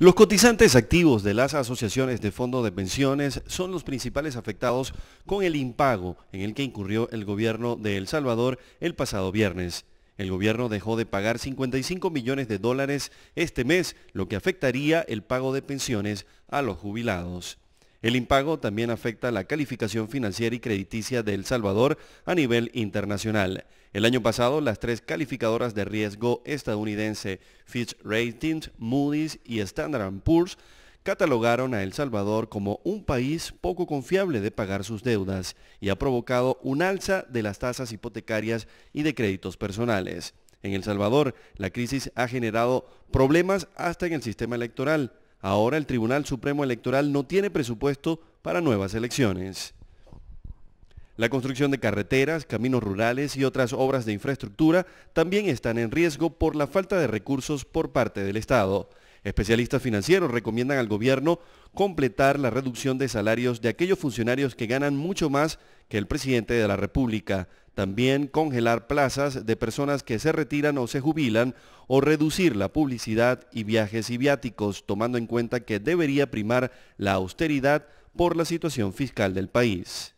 Los cotizantes activos de las asociaciones de fondos de pensiones son los principales afectados con el impago en el que incurrió el gobierno de El Salvador el pasado viernes. El gobierno dejó de pagar 55 millones de dólares este mes, lo que afectaría el pago de pensiones a los jubilados. El impago también afecta la calificación financiera y crediticia de El Salvador a nivel internacional. El año pasado, las tres calificadoras de riesgo estadounidense Fitch Ratings, Moody's y Standard Poor's catalogaron a El Salvador como un país poco confiable de pagar sus deudas y ha provocado un alza de las tasas hipotecarias y de créditos personales. En El Salvador, la crisis ha generado problemas hasta en el sistema electoral. Ahora el Tribunal Supremo Electoral no tiene presupuesto para nuevas elecciones. La construcción de carreteras, caminos rurales y otras obras de infraestructura también están en riesgo por la falta de recursos por parte del Estado. Especialistas financieros recomiendan al gobierno completar la reducción de salarios de aquellos funcionarios que ganan mucho más que el presidente de la República. También congelar plazas de personas que se retiran o se jubilan o reducir la publicidad y viajes y viáticos, tomando en cuenta que debería primar la austeridad por la situación fiscal del país.